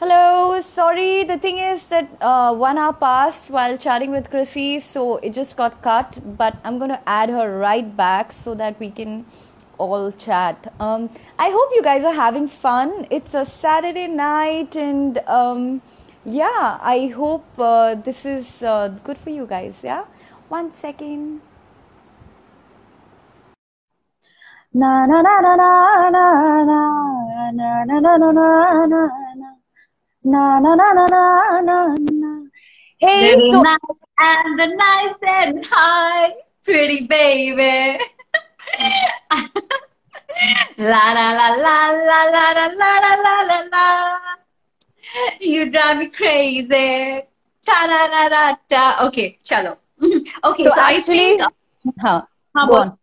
Hello, sorry. The thing is that uh, one hour passed while chatting with Chrissy, so it just got cut. But I'm gonna add her right back so that we can all chat. Um, I hope you guys are having fun. It's a Saturday night, and um, yeah, I hope uh, this is uh, good for you guys. Yeah, one second. Na na na na na na na na na na na na na na na na na. Hey, so nice and the nice and high, pretty baby. la la la la la la la la la la la. You drive me crazy. Ta da da da da. Okay, chalo. okay, so so, I actually, think. huh, How about-.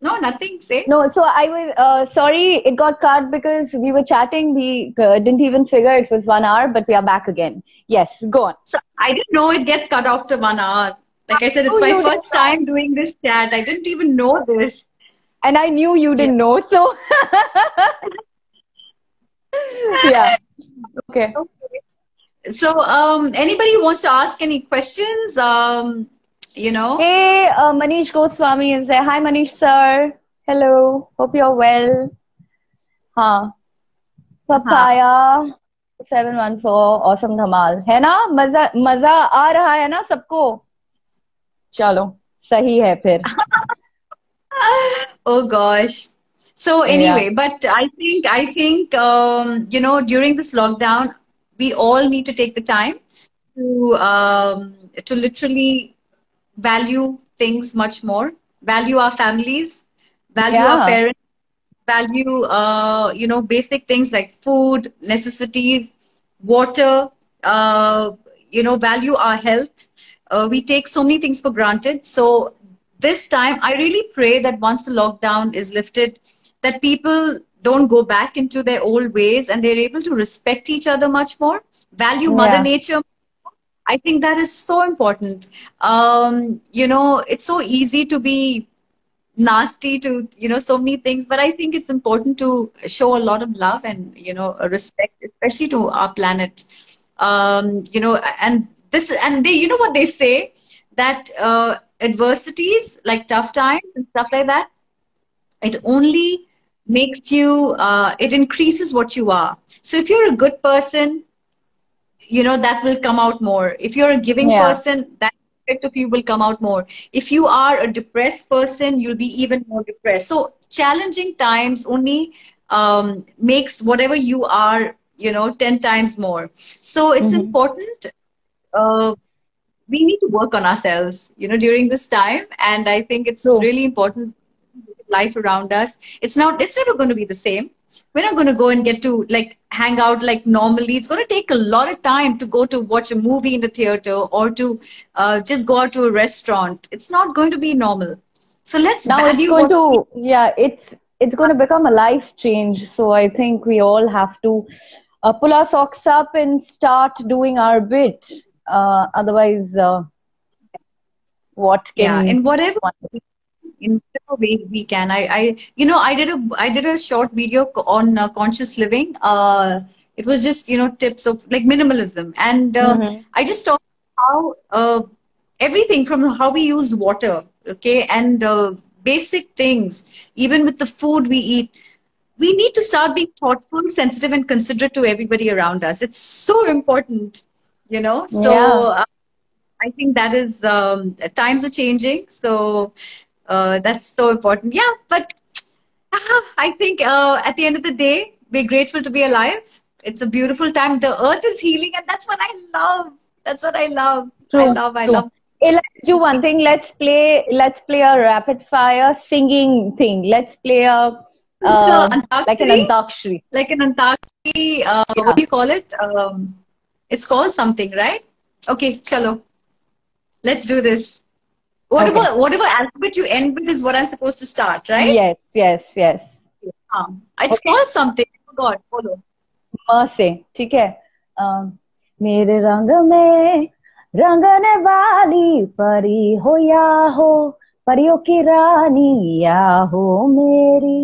No, nothing. Say. No, so I was uh, sorry it got cut because we were chatting. We uh, didn't even figure it was one hour, but we are back again. Yes, go on. So I didn't know it gets cut after one hour. Like I said, it's Oh, my first time doing this chat. I didn't even know this. And I knew you didn't know, so yeah. Okay. So, um, anybody wants to ask any questions, um, you know, Hey, uh, Manish Goswami is there. Hi, Manish sir. Hello. Hope you're well. हाँ papaya seven one four awesome धमाल है ना मजा मजा आ रहा है ना सबको चलो सही है फिर oh gosh. So anyway, but I think I think um, you know during this lockdown, we all need to take the time to um, to literally value things much more, value our families, value Yeah. our parents, value uh, you know basic things like food, necessities, water, uh, you know, value our health. Uh, we take so many things for granted. So this time, I really pray that once the lockdown is lifted, that people don't go back into their old ways and they're able to respect each other much more, value Yeah. Mother Nature. I think that is so important. Um, you know, it's so easy to be nasty to you know so many things but i think it's important to show a lot of love and you know respect especially to our planet. Um you know and this and they you know what they say? That uh, adversities like tough times and stuff like that. It only makes you uh, it increases what you are. So if you're a good person you know that will come out more. If you're a giving Yeah. person that aspect of you will come out more. If you are a depressed person you'll be even more depressed. So challenging times only um, makes whatever you are you know 10 times more. So it's Mhm. important uh, we need to work on ourselves you know during this time. And i think it's True. really important life around us. It's not it's never going to be the same we're not going to go and get to like hang out like normally. It's going to take a lot of time to go to watch a movie in the theater or to uh, just go out to a restaurant. It's not going to be normal. So let's now it's going to yeah it's it's going to become a life change. So i think we all have to uh, pull our socks up and start doing our bit. Uh, otherwise uh, what can yeah in whatever in whatever way we can. I, I you know i did a i did a short video on uh, conscious living. Uh it was just you know tips of like minimalism. And uh, Mhm. i just talked how uh, everything from how we use water okay and uh, basic things even with the food we eat we need to start being thoughtful sensitive and considerate to everybody around us. It's so important you know? So Yeah. uh, I think that is um, times are changing, so uh, that's so important. Yeah, but ah, I think uh, at the end of the day, we're grateful to be alive. It's a beautiful time. The earth is healing, and that's what I love. That's what I love. I True, love. I true. love. Hey, let's do one thing. Let's play. Let's play a rapid fire singing thing. Let's play a uh, like an antakshari. Like an Antakshari. Uh, What do you call it? Um, it's called something, right? Okay, chalo. Let's do this. Whatever, Okay. whatever alphabet you end with is what I'm supposed to start, right? Yes, yes, yes. Um, it's Okay. called something. I forgot. Follow. म से ठीक है अम, मेरे रंग में रंगने वाली परी हो या हो परियों की रानी या हो मेरी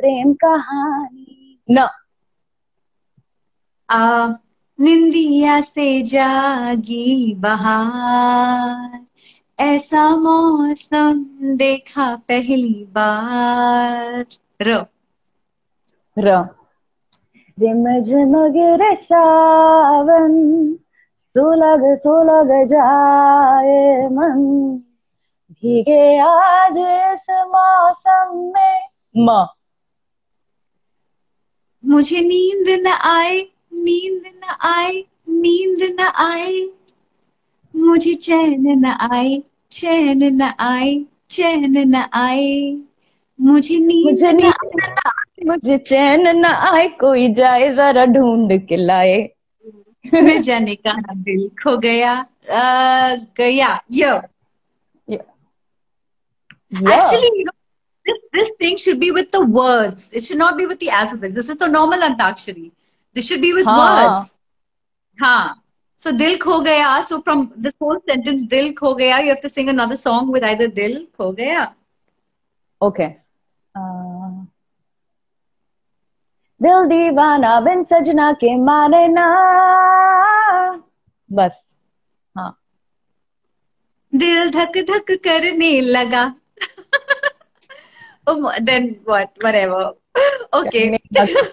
प्रेम कहानी न आ, निंदिया से जागी बहार ऐसा मौसम देखा पहली बार। र। र। झिम झिम गिरे सावन सुलग सुलग जाए मन। भीगे आज इस मौसम में। म। मुझे नींद न आए नींद न आए नींद न आए। मुझे चैन न आए चैन न आए चैन न आए। मुझे नींद मुझे चैन न आए कोई जाए जरा ढूंढ के लाए। मैं जाने का दिल खो गया। आ, गया यो। Actually this thing should be with the words it should not be with the alphabet this is the normal antakshari this should be with words हाँ So Dil Kho Gaya. So from this whole sentence, Dil Kho Gaya, you have to sing another song with either Dil Kho Gaya. Okay. Uh, दिल दीवाना बिन सजना के माने ना बस हाँ Dil dhak dhak karne laga. oh, then what? Whatever. Okay. करने लग-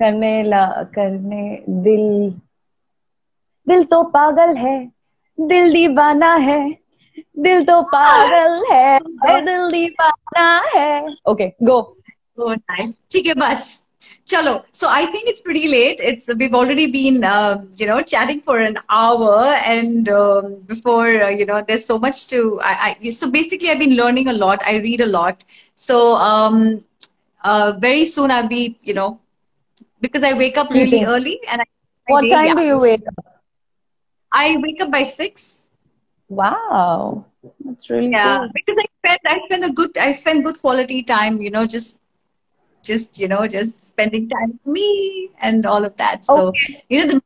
करने ला करने दिल दिल तो पागल है दिल दीवाना है दिल तो पागल है दिल दीवाना है ओके गो Oh, nice. ठीक है बस चलो so I think it's pretty late. It's we've already been uh, you know chatting for an hour and um, before uh, you know there's so much to I, I so basically I've been learning a lot. I read a lot. So um, uh, very soon I'll be you know because I wake up really Sleeping. early and I, what time do you wake up I wake up by six. wow that's really Yeah, cool because I spend I spend a good I spend good quality time, you know, just just you know just spending time with me and all of that. So Okay. you know the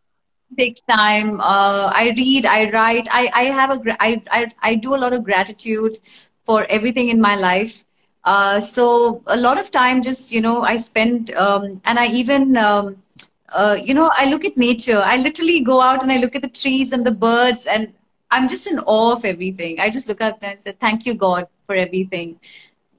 takes time. Uh, I read, I write. I I have a I I I do a lot of gratitude for everything in my life. Uh, so a lot of time just you know I spend um, and I even um, uh, you know I look at nature. I literally go out and I look at the trees and the birds and I'm just in awe of everything. I just look at them and say thank you God for everything.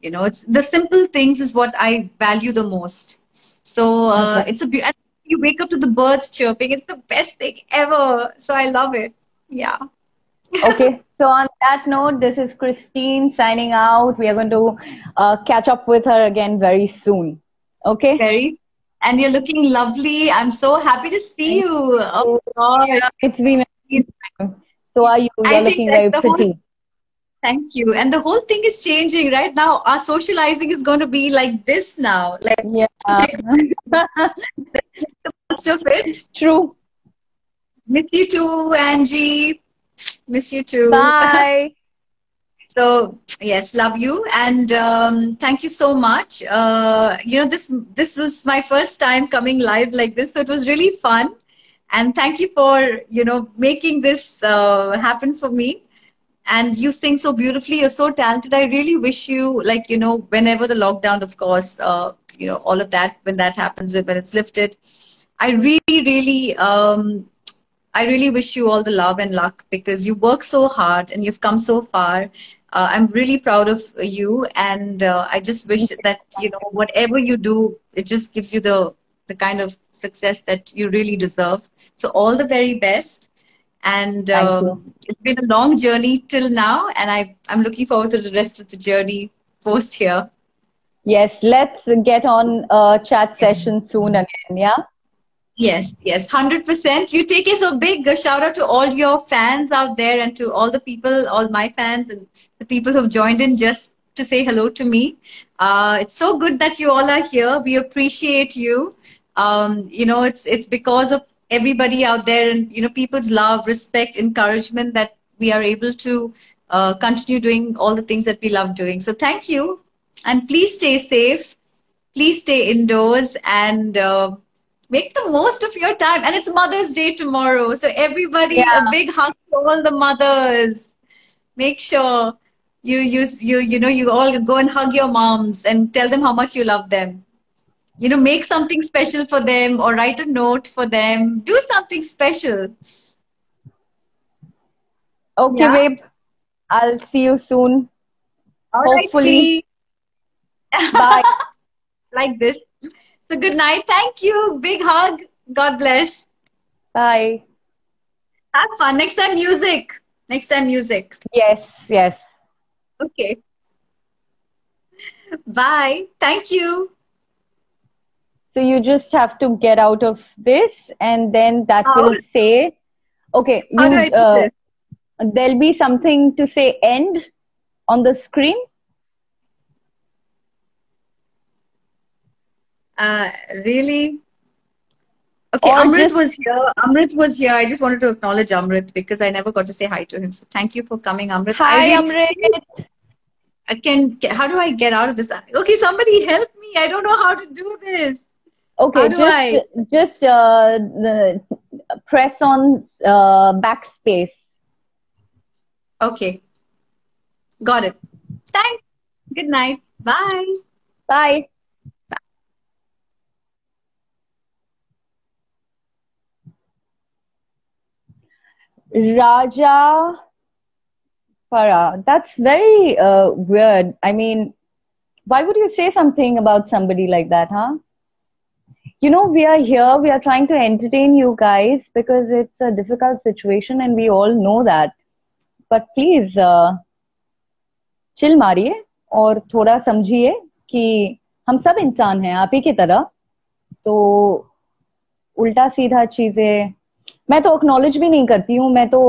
You know, it's the simple things is what I value the most. So uh, Okay. it's a beautiful. You wake up to the birds chirping. It's the best thing ever. So I love it. Yeah. okay so on that note this is christine signing out we are going to uh, catch up with her again very soon okay Very. And you're looking lovely. I'm so happy to see you. Oh, oh God. Yeah, it's been so are you you're looking very the whole- pretty Thank you. And the whole thing is changing right now. Our socializing is going to be like this now. Like yeah most of it. true Miss you too, Angie. Miss you too. bye So yes, love you and um, thank you so much. Uh, you know this this was my first time coming live like this, so it was really fun. And thank you for you know making this uh, happen for me. And you sing so beautifully. You're so talented. I really wish you like you know whenever the lockdown, of course, uh, you know all of that when that happens when it's lifted. I really really um, I really wish you all the love and luck because you work so hard and you've come so far. Uh, I'm really proud of you, and uh, I just wish that you know whatever you do, it just gives you the the kind of success that you really deserve. So all the very best, and um, it's been a long journey till now, and I I'm looking forward to the rest of the journey post here. yes let's get on a chat session soon again yeah Yes, yes, 100%. You take it so big. A shout out to all your fans out there and to all the people, all my fans and the people who've joined in just to say hello to me. Uh, it's so good that you all are here. We appreciate you. Um, you know, it's it's because of everybody out there and you know people's love, respect, encouragement that we are able to uh, continue doing all the things that we love doing. So thank you, and please stay safe. Please stay indoors and. Uh, make the most of your time. And it's Mother's Day tomorrow. So everybody, Yeah. a big hug to all the mothers. Make sure you you you you know you all go and hug your moms and tell them how much you love them. You know, make something special for them or write a note for them. Do something special. Okay, Yeah. babe. I'll see you soon. All right, Hopefully. sweet. Bye. like this. So good night. Thank you. Big hug. God bless. Bye. Have fun. Next time, music. Next time, music. Yes, yes. Okay. Bye. Thank you. So you just have to get out of this, and then that How? will say, okay, you, How do I do uh, there'll be something to say end on the screen. Uh, really? Okay, Or Amrit just- was here. Amrit was here. I just wanted to acknowledge Amrit because I never got to say hi to him. So thank you for coming, Amrit. I Hi, really- Amrit. I can. How do I get out of this? Okay, somebody help me. I don't know how to do this. Okay, How do just I- just uh, the, press on uh, backspace. Okay. Got it. Thanks. Good night. Bye. Bye. Raja Para. That's very uh, weird. I mean, why would you say something about somebody like that, huh? You know, we are here, we are trying to entertain you guys because it's a difficult situation and we all know that. But please, uh, chill मारिए और थोड़ा समझिए कि हम सब इंसान हैं आप ही की तरह तो उल्टा सीधा चीजें मैं तो एक्नॉलेज भी नहीं करती हूँ मैं तो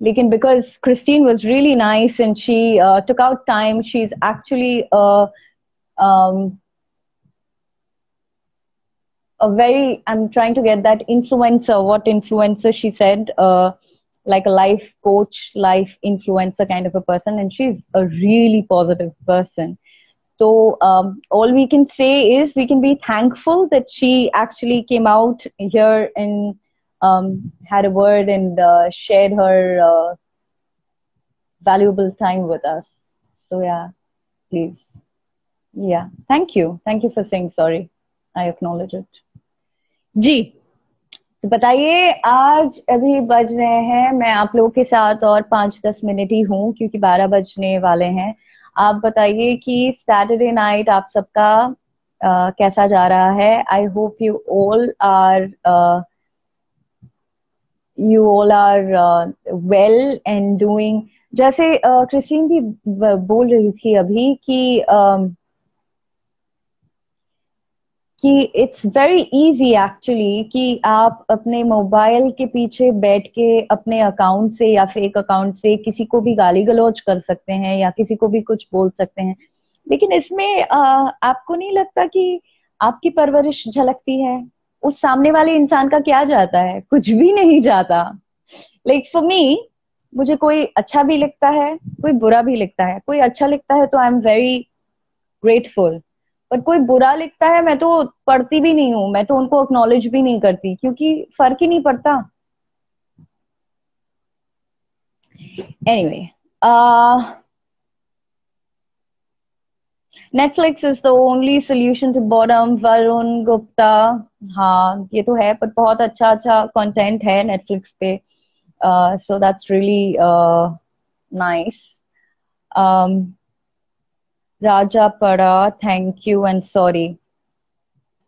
लेकिन because Christine was really nice and she took out time she is actually a very i'm trying to get that influencer what influencer she said uh, like a life coach life influencer kind of a person and she's a really positive person So um, all we can say is we can be thankful that she actually came out here and um, had a word and uh, shared her uh, valuable time with us so yeah please yeah thank you thank you for saying sorry i acknowledge it जी तो बताइए आज अभी बज रहे हैं मैं आप लोगों के साथ और पाँच दस मिनट ही हूँ क्योंकि बारह बजने वाले हैं आप बताइए कि सैटरडे नाइट आप सबका uh, कैसा जा रहा है? I hope you all are you all are well and doing जैसे क्रिस्टीन uh, भी बोल रही थी अभी कि uh, कि इट्स वेरी इजी एक्चुअली कि आप अपने मोबाइल के पीछे बैठ के अपने अकाउंट से या फेक अकाउंट से किसी को भी गाली गलौज कर सकते हैं या किसी को भी कुछ बोल सकते हैं। लेकिन इसमें आपको नहीं लगता कि आपकी परवरिश झलकती है? उस सामने वाले इंसान का क्या जाता है? कुछ भी नहीं जाता। लाइक फॉर मी मुझे कोई अच्छा भी लिखता है, कोई बुरा भी लिखता है। कोई अच्छा लिखता है तो आई एम वेरी ग्रेटफुल पर कोई बुरा लिखता है, मैं तो पढ़ती भी नहीं हूँ, मैं तो उनको एक्नोलेज भी नहीं करती, क्योंकि फ़र्क ही नहीं पड़ता। Anyway Netflix is the only solution to boredom Varun Gupta हाँ ये तो है पर बहुत अच्छा अच्छा कंटेंट है नेटफ्लिक्स पे। So that's really nice Raja Pada, thank you and sorry.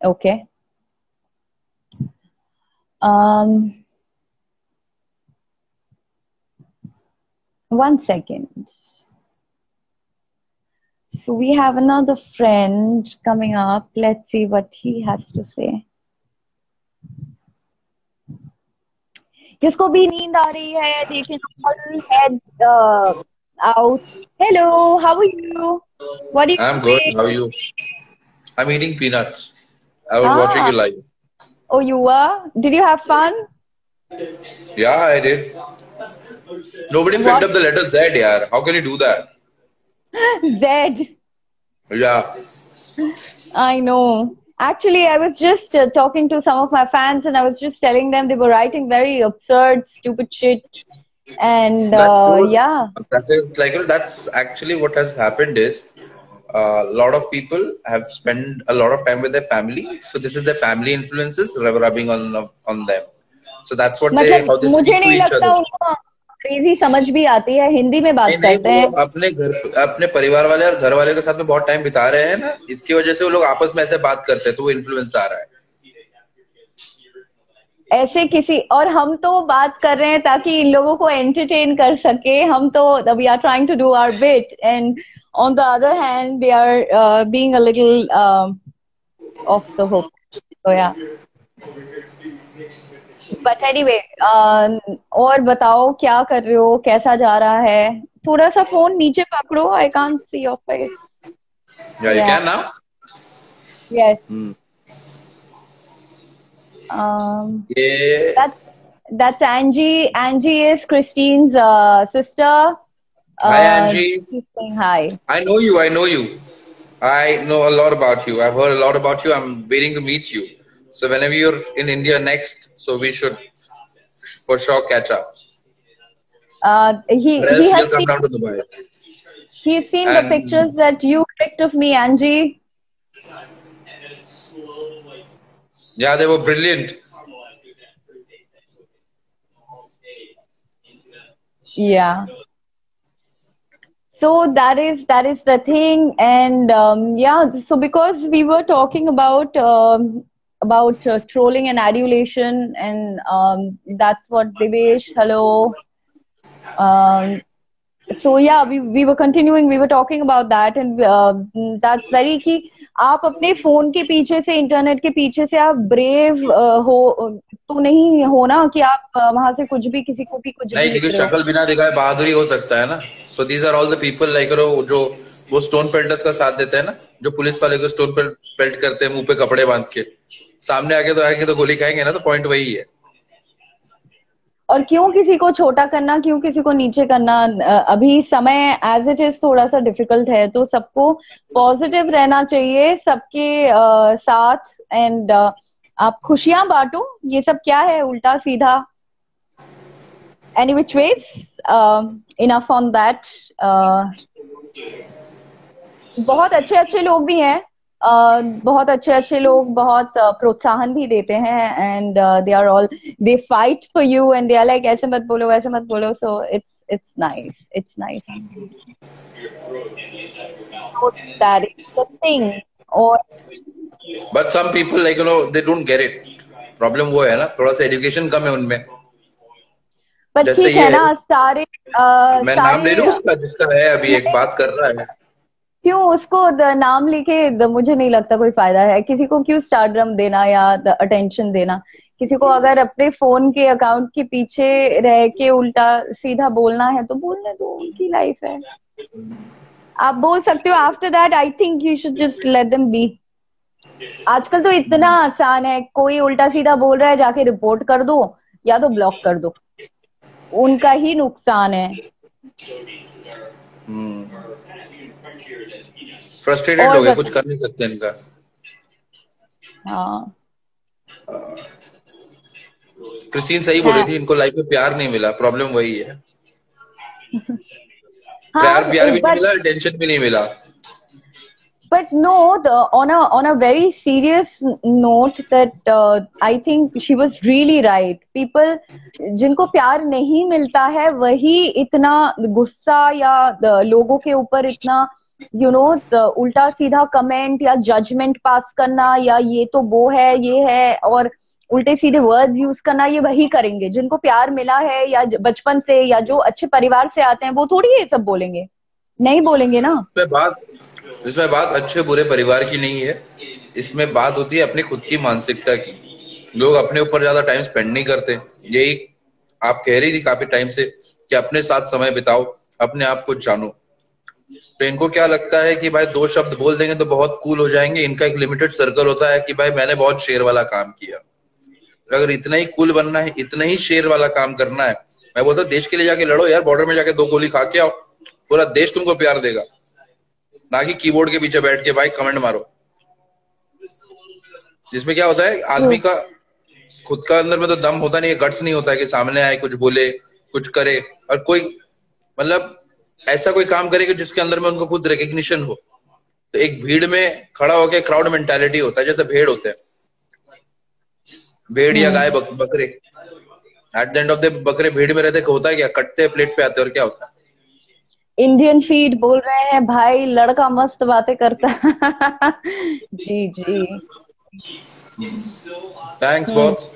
Okay. Um, one second. So we have another friend coming up. Let's see what he has to say. जिसको भी नींद आ रही है they can all head uh, out. Hello, how are you? what do you I'm good. How are you? I'm eating peanuts. I was watching Ah. you live. Oh, you were? Did you have fun? Yeah, I did. Nobody picked up the letter Z, yaar. How can you do that? Z. Yeah. I know. Actually, I was just uh, talking to some of my fans and I was just telling them they were writing very absurd, stupid shit and uh, yeah That is like that's actually what has happened is a lot of people have spent a lot of time with their family. So this is their family influences rubbing on on them. So that's what they how मतलब they मुझे speak to नहीं लगता उनको अंग्रेज़ी समझ भी आती है हिंदी में बात करते हैं अपने घर अपने परिवार वाले और घर वाले के साथ में बहुत टाइम बिता रहे हैं ना इसकी वजह से वो लोग आपस में ऐसे बात करते हैं तो वो इन्फ्लुएंस आ रहा है ऐसे किसी और हम तो बात कर रहे हैं ताकि इन लोगों को एंटरटेन कर सके। हम तो we are trying to do our bit and on the other hand they are being a little off the hook तो या बट एनीवे और बताओ क्या कर रहे हो? कैसा जा रहा है? थोड़ा सा फ़ोन नीचे पकड़ो। I can't see your face या you can now yes. Um ये That's that's Angie. Angie is Christine's uh, sister. Hi, Uh, Angie. She's saying hi. I know you. I know you. I know a lot about you. I've heard a lot about you. I'm waiting to meet you. So whenever you're in India next, so we should for sure catch up. Uh, he he has come seen, down to Dubai. he's seen the pictures that you clicked of me, Angie. Yeah, they were brilliant. Yeah. So that is that is the thing, and um, yeah. So because we were talking about um, about uh, trolling and adulation, and um, that's what Devesh. Hello. Um, so yeah we we were continuing we were talking about that and uh, that's very कि आप अपने phone के पीछे से internet के पीछे से आप ब्रेव हो तो नहीं हो ना कि आप uh, वहाँ से कुछ भी किसी को भी कुछ नहीं क्योंकि शक्ल बिना दिखाए बहादुरी हो सकता है ना? So these are all the people like जो वो स्टोन पेल्टर्स का साथ देते हैं ना? जो पुलिस वाले को स्टोन पेल्ट करते हैं मुँह पे कपड़े बाँध के। सामने आके तो आके तो गोली खाएँगे ना तो पॉइंट वही है। और क्यों किसी को छोटा करना, क्यों किसी को नीचे करना? अभी समय एज इट इज़ थोड़ा सा डिफ़िकल्ट है तो सबको पॉजिटिव रहना चाहिए, सबके साथ एंड आप खुशियाँ बांटो। ये सब क्या है? उल्टा सीधा। Any which ways enough on that बहुत अच्छे अच्छे लोग भी हैं। बहुत अच्छे अच्छे लोग बहुत प्रोत्साहन भी देते हैं and they are all they fight for you and they are like ऐसे मत बोलो ऐसे मत बोलो. So it's it's nice it's nice that is the thing और but some people like you know they don't get it problem वो है ना थोड़ा सा एजुकेशन कम है उनमें। बट ठीक है ना सारे मैं नाम ले लूँ उसका जिसका है अभी एक बात कर रहा है। क्यों उसको नाम लेके मुझे नहीं लगता कोई फ़ायदा है। किसी को क्यों स्टारड्रम देना या अटेंशन देना? किसी को अगर अपने फ़ोन के अकाउंट के पीछे रह के उल्टा सीधा बोलना है तो बोलने दो, उनकी लाइफ है। आप बोल सकते हो after that I think you should just let them be आजकल तो इतना आसान है, कोई उल्टा सीधा बोल रहा है, जाके रिपोर्ट कर दो, या तो ब्लॉक कर दो। उनका ही नुकसान है। फ्रस्ट्रेटेड हो गए कुछ कर नहीं सकते इनका हाँ क्रिस्टीन सही बोली हाँ। थी इनको लाइफ में प्यार नहीं मिला प्रॉब्लम वही है हाँ प्यार प्यार भी नहीं मिला टेंशन भी नहीं मिला But no, the, on a on a very serious note, that uh, I think she was really right. People जिनको प्यार नहीं मिलता है वही इतना गुस्सा या लोगों के ऊपर इतना यू नो उल्टा सीधा कमेंट या जजमेंट पास करना या ये तो वो है, ये है, और उल्टे सीधे वर्ड्स यूज़ करना, ये वही करेंगे। जिनको प्यार मिला है या बचपन से या जो अच्छे परिवार से आते हैं, वो थोड़ी ये सब बोलेंगे। नहीं बोलेंगे ना? इसमें बात इसमें बात अच्छे बुरे परिवार की नहीं है, इसमें बात होती है अपनी खुद की मानसिकता की। लोग अपने ऊपर ज़्यादा टाइम स्पेंड नहीं करते। यही आप कह रही थी काफ़ी टाइम से कि अपने साथ समय बिताओ, अपने आप को जानो। तो इनको क्या लगता है कि भाई दो शब्द बोल देंगे तो बहुत कूल हो जाएँगे? इनका एक लिमिटेड सर्कल होता है कि भाई मैंने बहुत शेर वाला काम किया। अगर इतना ही कूल बनना है, इतना ही शेर वाला काम करना है, मैं बोलता देश के लिए जाके लड़ो यार बॉर्डर में जाके दो गोली खा के आओ। पूरा देश तुमको प्यार देगा। ना कि कीबोर्ड के पीछे बैठ के भाई कमेंट मारो। जिसमें क्या होता है, आदमी का खुद का अंदर में तो दम होता नहीं है गट्स नहीं होता है कि सामने आए, कुछ बोले, कुछ करे। और कोई मतलब ऐसा कोई काम करेगा जिसके अंदर में उनको खुद रिकग्निशन हो? तो एक भीड़ में खड़ा होकर क्राउड मेंटालिटी होता है जैसे भेड़ होते हैं। भेड़ या हम्म। गाय बक, बकरे। At the end of the बकरे भीड़ में रहते होता है क्या? कटते प्लेट पे आते और क्या होता? है इंडियन फ़ीड बोल रहे हैं भाई लड़का मस्त बातें करता जी जी। थैंक्स बहुत।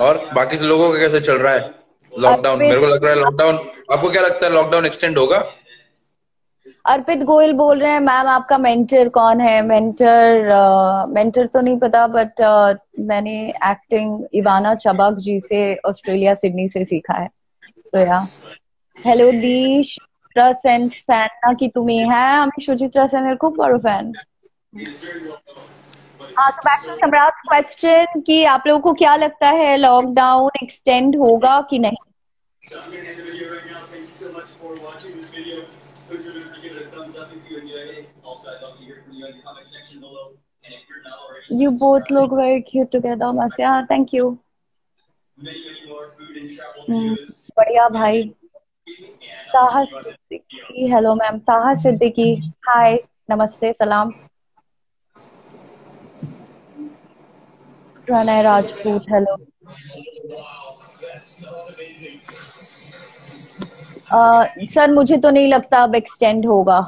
और बाकी लोगों का कैसे चल रहा है? लॉकडाउन अर्पित- मेरे को लग रहा है लॉकडाउन आपको क्या लगता है लॉकडाउन एक्सटेंड होगा अर्पित गोयल बोल रहे हैं मैम आपका मेंटर कौन है मेंटर मेंटर तो नहीं पता बट मैंने एक्टिंग इवाना चबक जी से ऑस्ट्रेलिया सिडनी से सीखा है तो या हेलो दी সুচিত্রা সেন ফ্যান নাকি তুমি হ্যাঁ আমি সুচিত্রা সেনের খুব বড় ফ্যান हाँ तो बैक टू सम्राट क्वेश्चन कि आप लोगों को क्या लगता है लॉकडाउन एक्सटेंड होगा कि नहीं So I'm gonna end the video right now. Thank you so much for watching this video. Please remember to give it a thumbs up if you enjoyed it. Also, I'd love to hear from you in the comment section below. And if you're not already, You both look very cute together, Masya. Thank you. many, many more food and travel Hmm. news. बढ़िया भाई ताहा Siddiqui hello ma'am ताहा Siddiqui hi नमस्ते सलाम Pranay Rajput hello sir मुझे तो नहीं लगता अब एक्सटेंड होगा।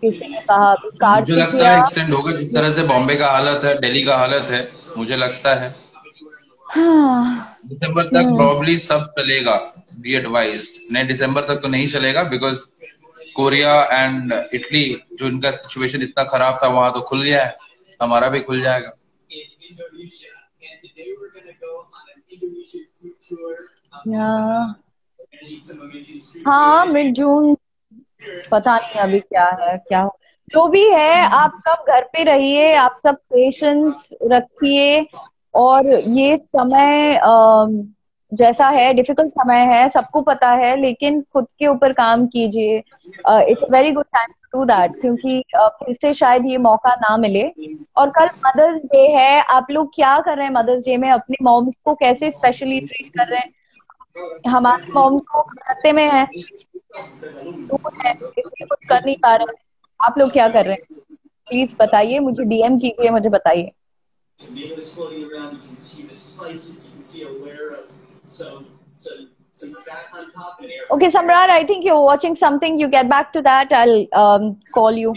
किसी ने कहा मुझे लगता है एक्सटेंड होगा जिस तरह से बॉम्बे का हालत है दिल्ली का हालत है मुझे लगता है। हाँ, दिसंबर तक प्रॉब्ली सब चलेगा बी एडवाइज्ड नहीं दिसंबर तक तो नहीं चलेगा बिकॉज़ कोरिया एंड इटली जो इनका सिचुएशन इतना खराब था वहाँ तो खुल गया है हमारा भी खुल जाएगा। In हाँ मिड जून, पता नहीं अभी क्या है, क्या हो जो भी है, आप सब घर पे रहिए, आप सब पेशेंस रखिए और ये समय जैसा है डिफ़िकल्ट समय है, सबको पता है, लेकिन खुद के ऊपर काम कीजिए। It's very good time to do that क्योंकि फिर से शायद ये मौका ना मिले। और कल मदर्स डे है, आप लोग क्या कर रहे हैं मदर्स डे में? अपने मॉम्स को कैसे स्पेशली ट्रीट कर रहे हैं? हमारे मॉम को खाते में है इसलिए कुछ कर नहीं पा रहे आप लोग क्या कर रहे हैं? प्लीज़ बताइए मुझे डीएम कीजिए मुझे बताइए। Okay Samrat I think you watching something you get back to that I call you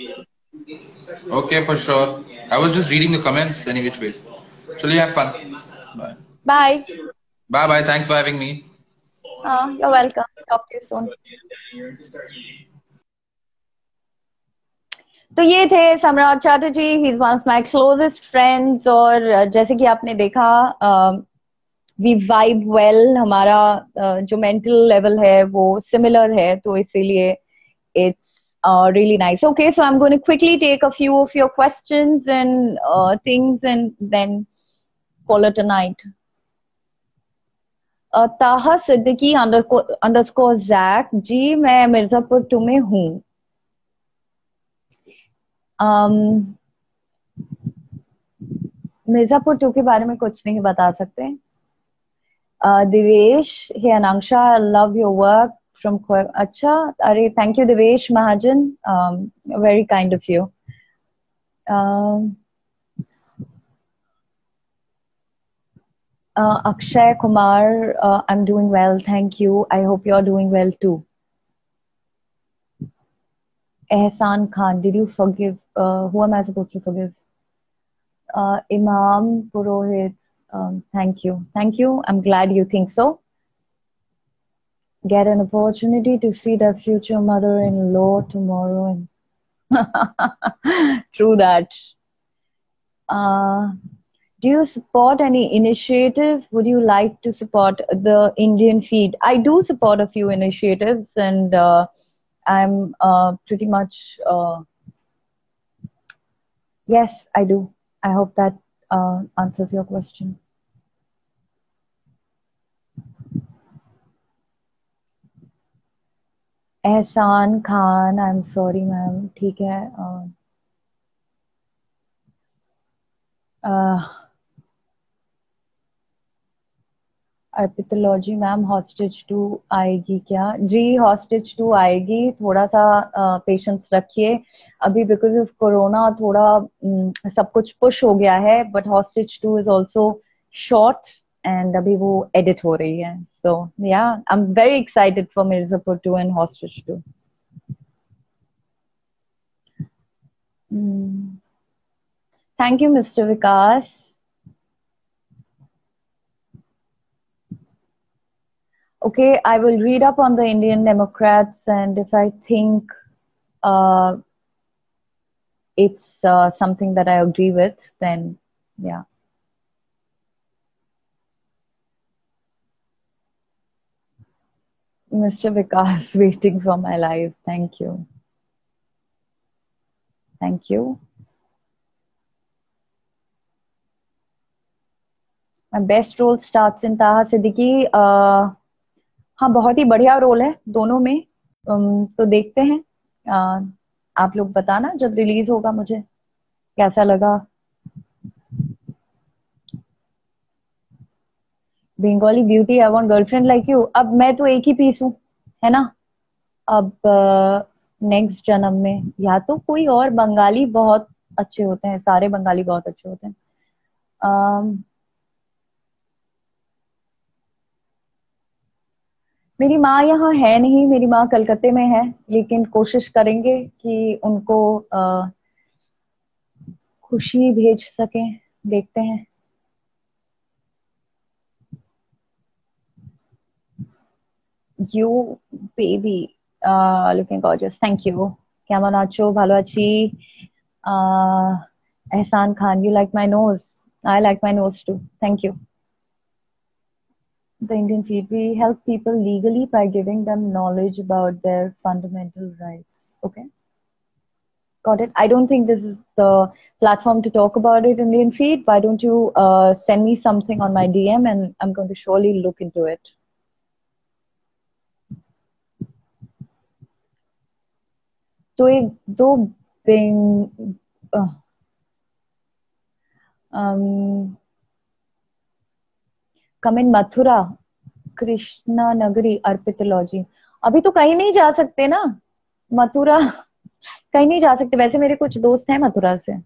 okay for sure I was just reading the comments any which ways चलिए have fun bye bye bye thanks for having me हाँ, you're welcome. Talk to you soon. तो ये थे Samrat Chatterjee he is one of my closest friends और uh, जैसे कि आपने देखा वी वाइब वेल हमारा uh, जो मेंटल लेवल है, वो सिमिलर है तो इसीलिए it's really nice okay so I am going quickly take a few of your questions and things and then call it a night Taha Siddiqui underscore Jack जी, मैं Mirzapur to में हूँ। Mirzapur to के बारे में कुछ नहीं बता सकते। Divesh hey Ananksha love your work from अच्छा अरे thank you Divesh, Mahajan very kind of you Akshay Kumar, uh, I'm doing well, thank you. I hope you're doing well too. Ehsan Khan, did you forgive? Uh, who am I supposed to forgive? Uh, Imam Purohit, um, thank you. Thank you. I'm glad you think so. Get an opportunity to see the future mother in law tomorrow. And True that Uh, do you support any initiative? Would you like to support the Indian feed? I do support a few initiatives, and uh, I'm uh, pretty much uh, yes, I do. I hope that uh, answers your question. Ehsan Khan I am sorry ma'am ठीक है अर्पितोलॉजी ma'am Hostages two आएगी क्या? जी hostage two आएगी। थोड़ा सा patience रखिए। अभी because of corona थोड़ा सब कुछ पुश हो गया है but Hostage two is also short and अभी वो एडिट हो रही है। सो या I am very excited for Mirzapur two and Hostage two thank you mister Vikas okay, I will read up on the Indian Democrats, and if I think uh, it's uh, something that I agree with, then yeah. Mr. Vikas, waiting for my life. Thank you. Thank you. My best role starts in Taha Siddiqui. Uh, हाँ बहुत ही बढ़िया role है दोनों में। तो देखते हैं। आप लोग बताना जब रिलीज़ होगा मुझे। कैसा लगा? Bengali beauty I want girlfriend like you अब मैं तो एक ही पीस हूँ, है ना? अब नेक्स्ट जन्म में, या तो कोई और बंगाली बहुत अच्छे होते हैं, सारे बंगाली बहुत अच्छे होते हैं। मेरी माँ यहाँ है नहीं मेरी माँ कलकत्ते में है लेकिन कोशिश करेंगे कि उनको आ, खुशी भेज सकें देखते हैं you baby uh looking gorgeous thank you কেমন আছো ভালো আছি uh ehsan khan you like my nose i like my nose too thank you the Indian feed, we help people legally by giving them knowledge about their fundamental rights. Okay. Got it. I don't think this is the platform to talk about it, Indian feed. Why don't you uh, send me something on my DM and I'm going to surely look into it. तो एक दो Bing um, come in Mathura Krishna नगरी अर्पितोलॉजी अभी तो कहीं नहीं जा सकते ना। मथुरा, कहीं नहीं जा सकते। वैसे मेरे कुछ दोस्त हैं मथुरा से।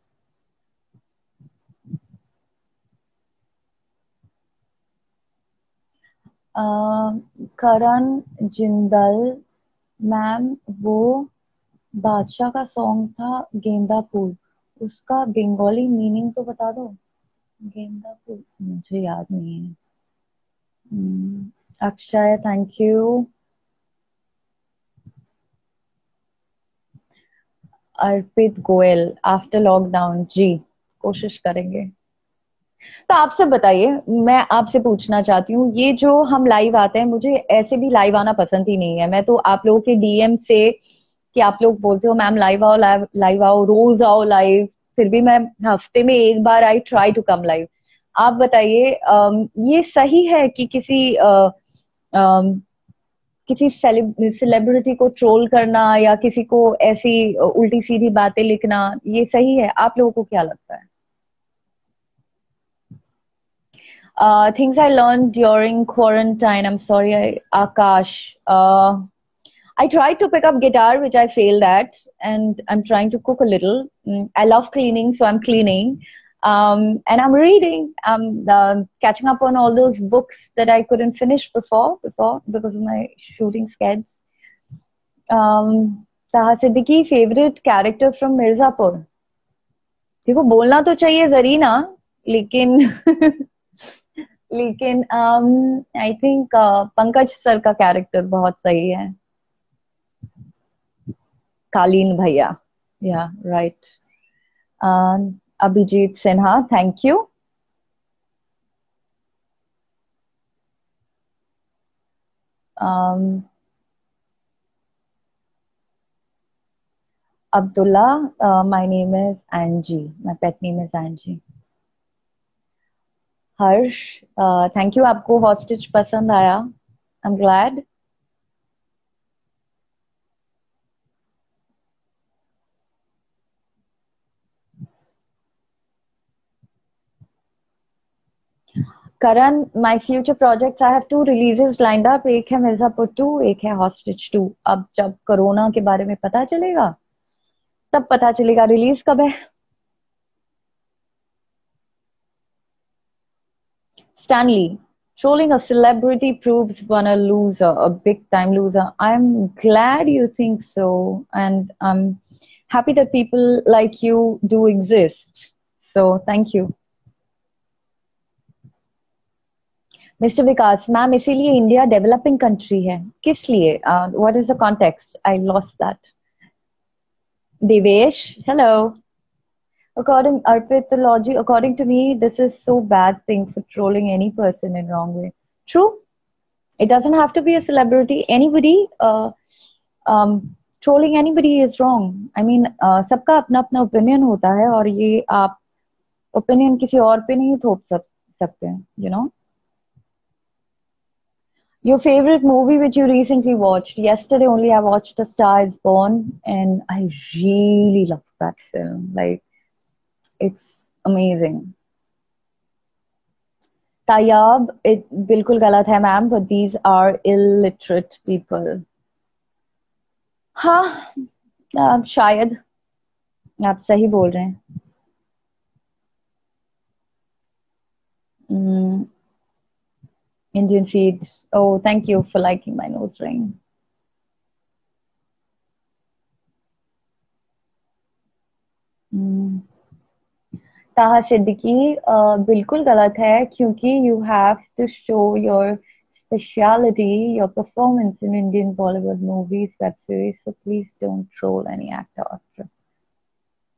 करण, जिंदल, मैम, वो बादशाह का सॉन्ग था, गेंदा फूल। उसका बंगाली मीनिंग तो बता दो। गेंदा फूल, मुझे याद नहीं है। Mm. Thank you Arpit Goyal after lockdown जी, कोशिश करेंगे। तो आपसे बताइए, मैं आपसे पूछना चाहती हूँ, ये जो हम लाइव आते हैं, मुझे ऐसे भी लाइव आना पसंद ही नहीं है। मैं तो आप लोगों के डीएम से कि आप लोग बोलते हो, मैम लाइव आओ लाइव आओ, रोज आओ लाइव फिर भी मैं हफ़्ते में एक बार I try to come live आप बताइए ये सही है कि किसी आ, आ, किसी सेलिब्रिटी को ट्रोल करना या किसी को ऐसी उल्टी सीधी बातें लिखना ये सही है? आप लोगों को क्या लगता है? Things I learn during quarantine I am sorry Akash I try to pick up guitar which I fail that and I am trying to cook a little I love cleaning so I am cleaning Um, and I'm reading. I'm uh, catching up on all those books that I couldn't finish before, before because of my shooting schedules. Um, Taha Siddiqui favorite character from Mirzapur. देखो बोलना तो चाहिए जरीना लेकिन लेकिन I think Pankaj sir का character बहुत सही है कालीन भैया या right Abhijit Sinha. Thank you. Um, Abdullah, uh, my name is Angie. My pet name is Angie. Uh, thank you. आपको hostage पसंद आया. I'm glad. Karan, my future projects, I have two releases lined up. एक है Mirzapur to एक है hostage to अब जब corona के बारे में पता चलेगा तब पता चलेगा रिलीज़ कब है Stanley, trolling a celebrity proves one a loser, a big time loser. I'm glad you think so, and I'm happy that people like you do exist. So, thank you. Mister Vikas ma'am इसीलिए India developing country है। किस लिए? What is the context I loss that Devesh hello according Arpit according to me this is so bad thing for trolling any person in wrong way true it doesn't have to be a celebrity anybody trolling anybody is wrong I mean सबका अपना अपना opinion होता है और ये आप opinion किसी और पे नहीं थोप सक, सकते हैं you you know know? your favorite movie which you recently watched yesterday only i watched a star is born and i really loved that film like it's amazing tayab it bilkul galat hai ma'am but these are illiterate people हाँ आप शायद आप सही बोल रहे हैं Indian feed. Oh, thank you for liking my nose ring. Mm. ताहा सिद्दीकी बिल्कुल गलत है क्योंकि you have to show your speciality, your performance in Indian Bollywood movies, web series. So please don't troll any actor or actress.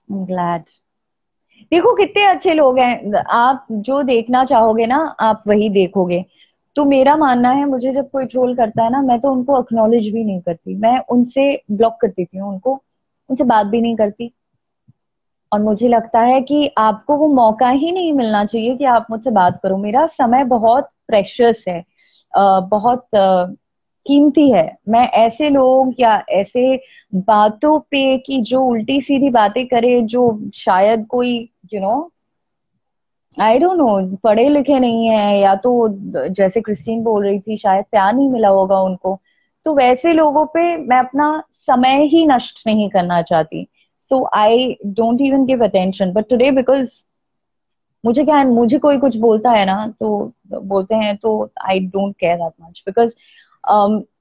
I'm glad. देखो कितने अच्छे लोग हैं आप जो देखना चाहोगे ना आप वही देखोगे तो मेरा मानना है, मुझे जब कोई ट्रोल करता है ना, मैं तो उनको अक्नोलेज भी नहीं करती। मैं उनसे ब्लॉक कर देती हूँ उनको, उनसे बात भी नहीं करती। और मुझे लगता है कि आपको वो मौका ही नहीं मिलना चाहिए कि आप मुझसे बात करो। मेरा समय बहुत प्रेशस है बहुत कीमती है। मैं ऐसे लोग या ऐसे बातों पे कि जो उल्टी सीधी बातें करे, जो शायद कोई you know I don't know पढ़े लिखे नहीं है, या तो जैसे क्रिस्टीन बोल रही थी, शायद प्यार नहीं मिला होगा उनको। तो वैसे लोगों पे मैं अपना समय ही नष्ट नहीं करना चाहती। So I don't even give attention but today because मुझे क्या है, मुझे कोई कुछ बोलता है ना तो बोलते हैं तो I don't care that much because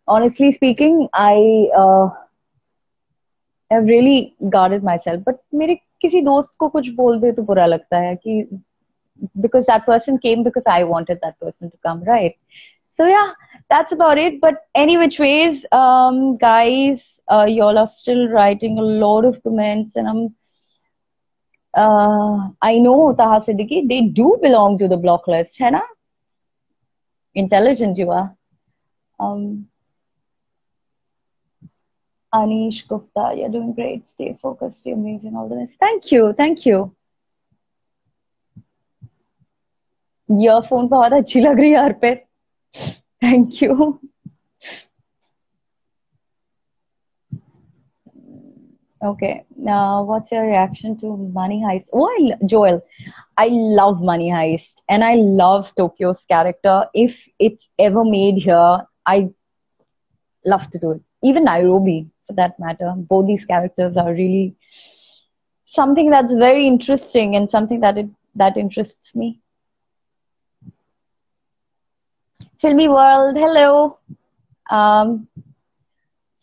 honestly speaking I really guarded myself but मेरे किसी दोस्त को कुछ बोल दे तो बुरा लगता है कि because that person came because I wanted that person to come, right? So yeah, that's about it. But any which ways, um, guys, uh, y'all are still writing a lot of comments, and I'm. Uh, I know Taha Siddiqui, they do belong to the block list, ना? Intelligent you are. Um, Anish Gupta, you're doing great. Stay focused. You're amazing. All the best. Thank you. Thank you. Earphone बहुत अच्छी लग रही है यार पे thank you okay now what's your reaction to money heist oh I, joel i love money heist and i love tokyo's character if it's ever made here i love to do it even nairobi for that matter both these characters are really something that's very interesting and something that it that interests me Filmy world hello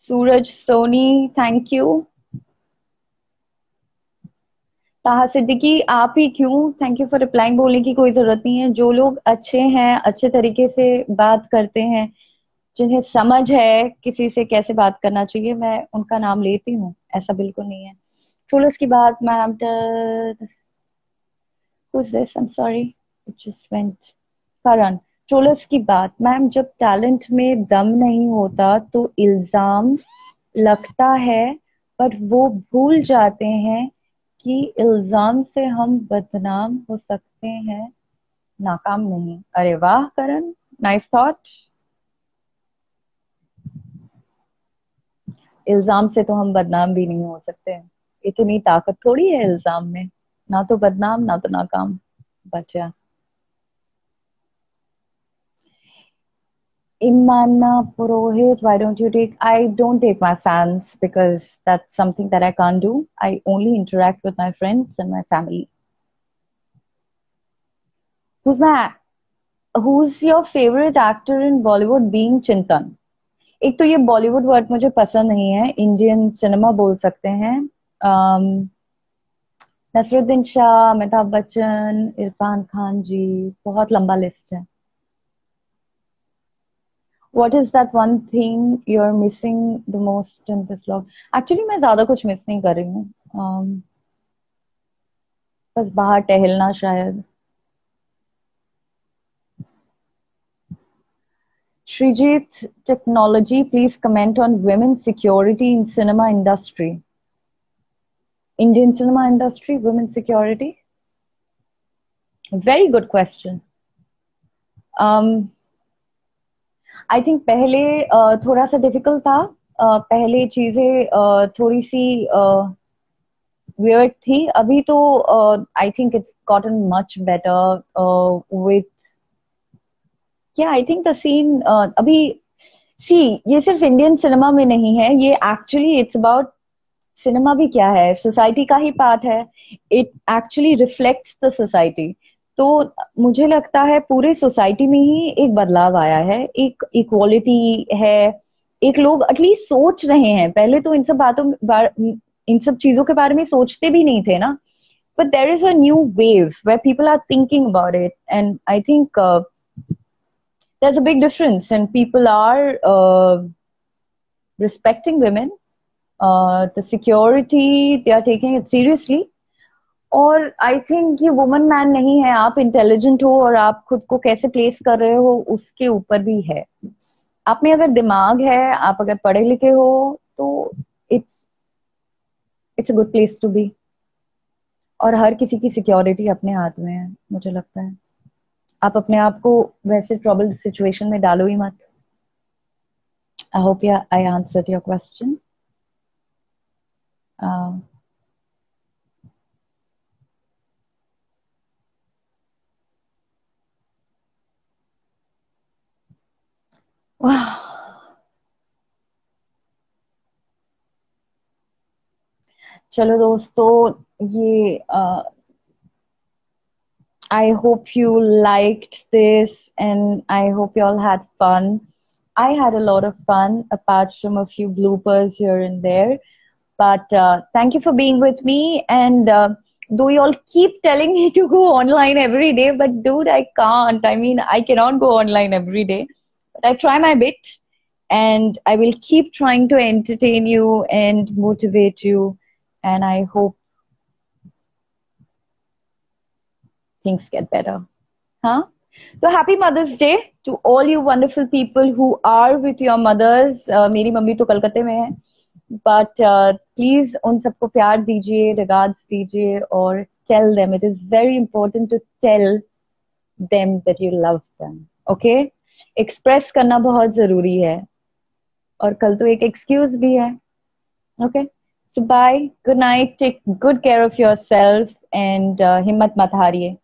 Suraj Soni thank you. Taha Siddiqui आप ही क्यों thank you for replying बोलने की कोई ज़रूरत नहीं है जो लोग अच्छे हैं, अच्छे तरीके से बात करते हैं, जिन्हें समझ है किसी से कैसे बात करना चाहिए, मैं उनका नाम लेती हूँ ऐसा बिल्कुल नहीं है ट्रोलर्स की बात, ma'am. It just went. Karan. Trollers की बात मैम जब टैलेंट में दम नहीं होता तो इल्ज़ाम लगता है, पर वो भूल जाते हैं कि इल्ज़ाम से हम बदनाम हो सकते हैं। नाकाम नहीं। अरे वाह, करण नाइस थॉट इल्ज़ाम से तो हम बदनाम भी नहीं हो सकते। इतनी ताकत थोड़ी है इल्ज़ाम में। ना तो बदनाम, ना तो नाकाम। बचा Imana Purohit, why don't you take? I don't take my fans because that's something that I can't do. I only interact with my friends and my family. Who's my? Who's your favorite actor in Bollywood? Being Chintan. एक तो ये Bollywood word मुझे पसंद नहीं है Indian cinema बोल सकते हैं um, नसरुद्दीन शाह अमिताभ बच्चन इरफान खान जी बहुत लंबा लिस्ट है what is that one thing you're missing the most in this vlog actually मैं ज्यादा कुछ मिस नहीं कर रही हूँ um, बस बाहर टहलना शायद Srijit Technology, please comment on women's security in cinema industry. Indian cinema industry, women's security? Very good question. Um, I think पहले थोड़ा सा डिफ़िकल्ट था। पहले चीज़ें थोड़ी सी weird थी। अभी तो I think it's gotten much better with क्या आई थिंक द सीन अभी सी ये सिर्फ़ इंडियन सिनेमा में नहीं है। ये एक्चुअली इट्स अबाउट सिनेमा भी क्या है? सोसाइटी का ही पार्ट है। It actually reflects the society तो मुझे लगता है पूरे सोसाइटी में ही एक बदलाव आया है। एक इक्वालिटी है। एक लोग एटलीस्ट सोच रहे हैं। पहले तो इन सब बातों इन सब चीज़ों के बारे में सोचते भी नहीं थे ना। But there is new wave way people are thinking about it and I think there a big difference and people are respecting women the security they are taking it seriously और आई थिंक ये woman man नहीं है, आप intelligent हो और आप खुद को कैसे प्लेस कर रहे हो, उसके ऊपर भी है। आप में अगर दिमाग है, आप अगर पढ़े लिखे हो तो it's it's a good place to be और हर किसी की सिक्योरिटी अपने हाथ में है, मुझे लगता है। आप अपने आप को वैसे ट्रबल सिचुएशन में डालो ही मत। I hope I answer your question चलो दोस्तों ये I hope you liked this and I hope you all had fun. I had a lot of fun apart from a few bloopers here and there. But uh, thank you for being with me. And uh, though you all keep telling me to go online every day, but dude, I can't. I mean, I cannot go online every day. But I try my bit and I will keep trying to entertain you and motivate you. And I hope things get better. Huh? So happy Mother's Day to all you wonderful people who are with your mothers. Uh, मेरी mummy तो कलकत्ते में है but uh, please उन सबको प्यार दीजिए regards दीजिए और tell them it is very important to tell them that you love them okay express करना बहुत ज़रूरी है। और कल तो एक एक्सक्यूज भी है। Okay so bye good night take good care of yourself and हिम्मत मत हारिए।